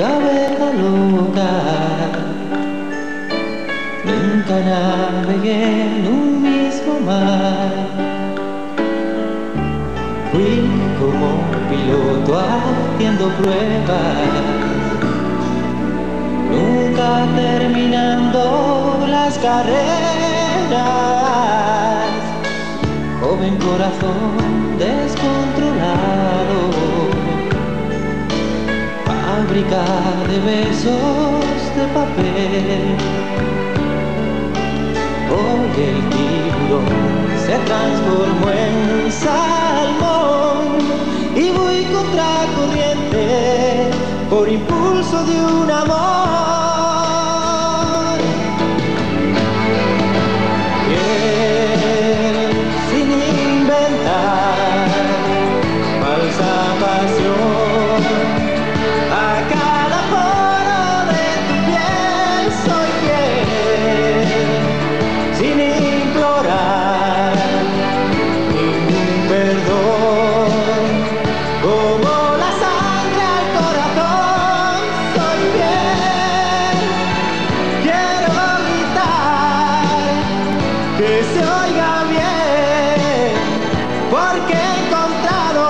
cabeza loca. Nunca navegué en un mismo mar. Fui como piloto haciendo pruebas. Nunca terminando las carreras. Joven corazón descontrolado de besos de papel. Hoy el tiburón se transformó en salmón y voy contra corriente por impulso de un amor. Implorar ningún perdón. Como la sangre al corazón, soy fiel. Quiero gritar que se oiga bien, porque he encontrado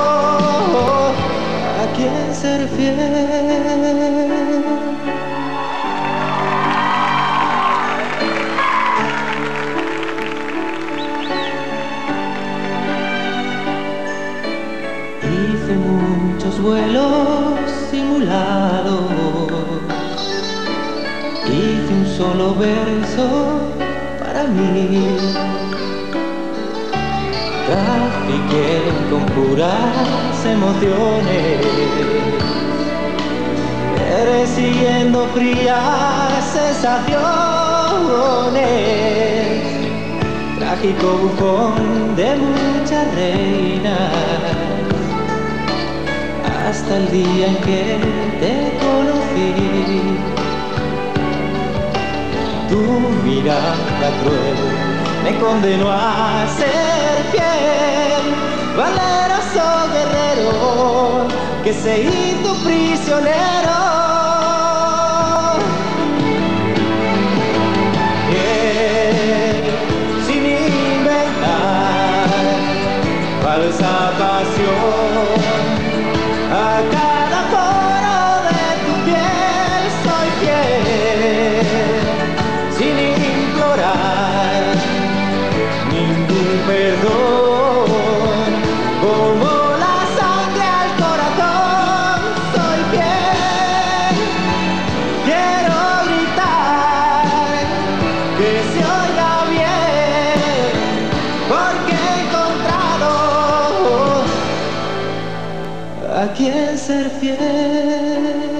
a quien ser fiel. Hice muchos vuelos simulados. Hice un solo verso para mí. Trafiqué con puras emociones. Persiguiendo frías sensaciones. Trágico bufón de muchas reinas hasta el día en que te conocí. Tu mirada cruel me condenó a ser fiel, valeroso guerrero que se hizo prisionero. Falsa pasión. A cada a quien ser fiel.